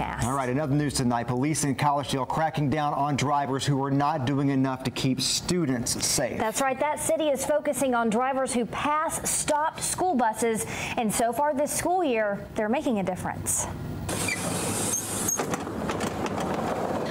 forecast. All right, another news tonight. Police in Collegedale cracking down on drivers who are not doing enough to keep students safe. That's right. That city is focusing on drivers who pass stopped school buses. And so far this school year, they're making a difference.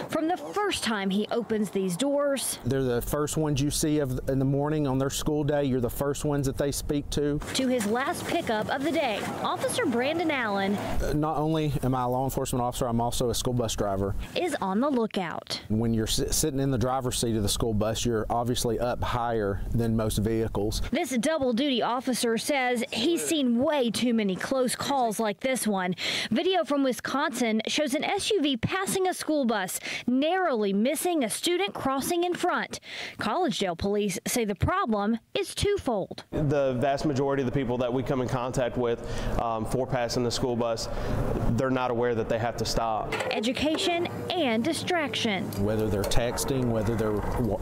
From the first time he opens these doors They're the first ones you see of in the morning on their school day. You're the first ones that they speak to. to his last pickup of the day, Officer Brandon Allen Uh, Not only am I a law enforcement officer, I'm also a school bus driver. is on the lookout. When you're sitting in the driver's seat of the school bus, you're obviously up higher than most vehicles. This double duty officer says he's seen way too many close calls like this one. Video from Wisconsin shows an SUV passing a school bus, narrowly missing a student crossing in front. Collegedale police say the problem is twofold. the vast majority of the people that we come in contact with um, for passing the school bus, they're not aware that they have to stop. Education and distraction. Whether they're texting, whether they're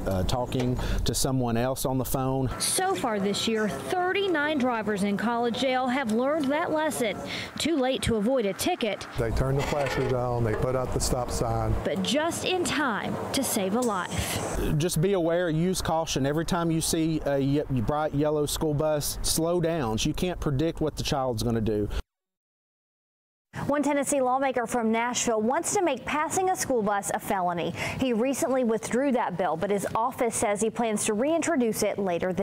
uh, talking to someone else on the phone, So far this year, 39 drivers in Collegedale have learned that lesson. Too late to avoid a ticket, They turn the flashers on, they put out the stop sign. but just in time to save a life. just be aware, use caution. Every time you see a bright yellow school bus, slow down. You can't predict what the child's going to do. One Tennessee lawmaker from Nashville wants to make passing a school bus a felony. He recently withdrew that bill, but his office says he plans to reintroduce it later this